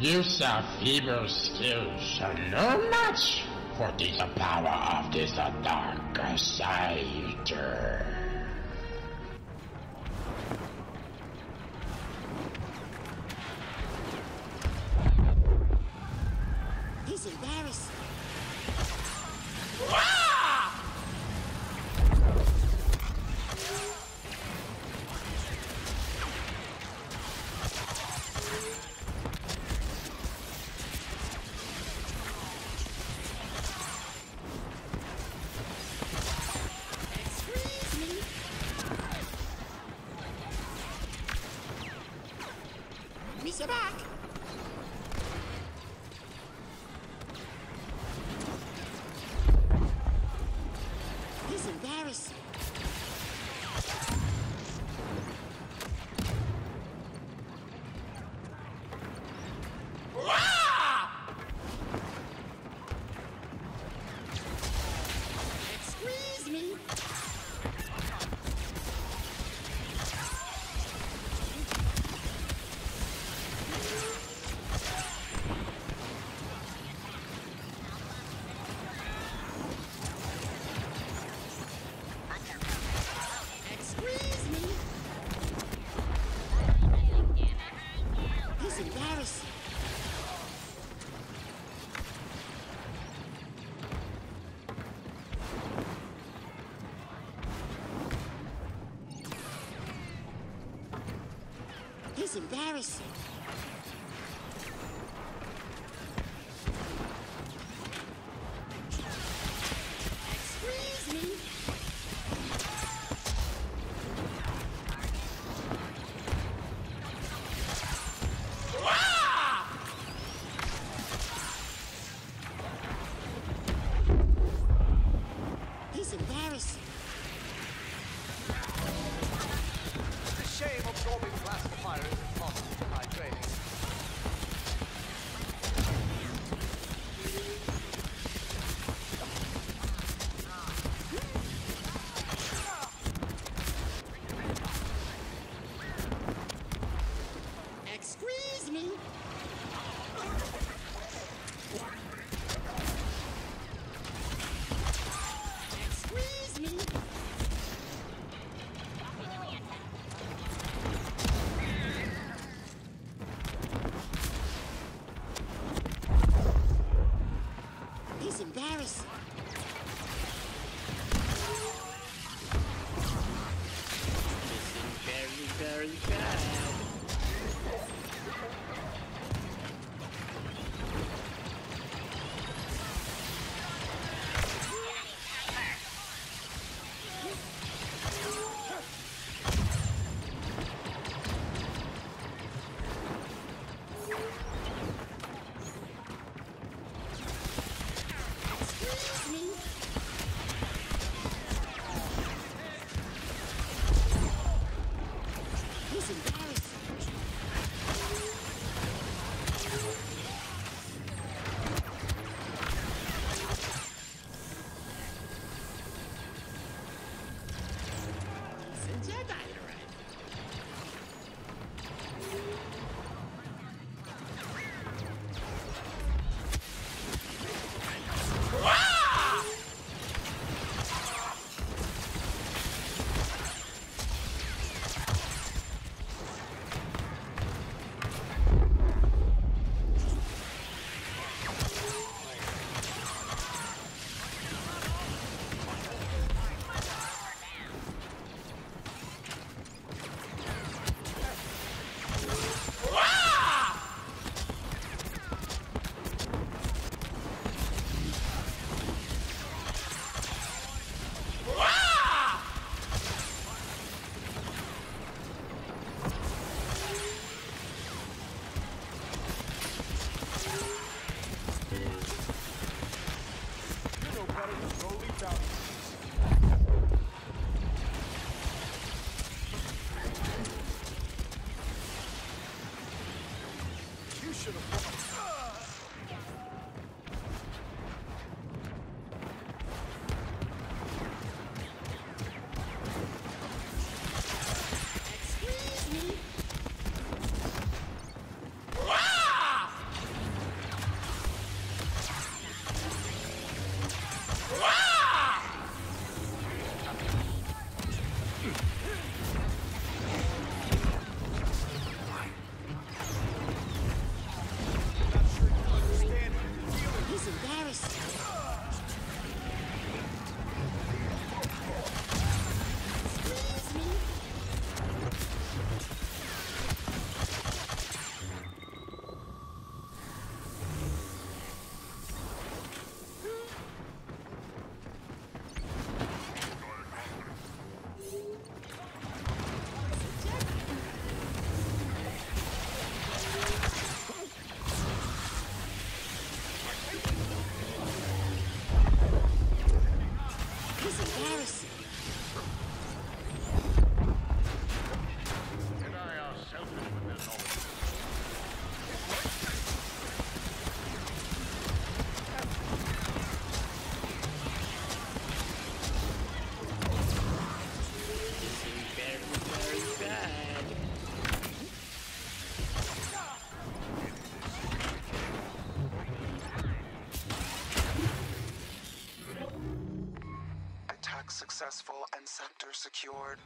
Use of feeble skills shall know much, for the power of this dark side. embarrassing. is embarrassing. Listen very, very bad. Successful and sector secured.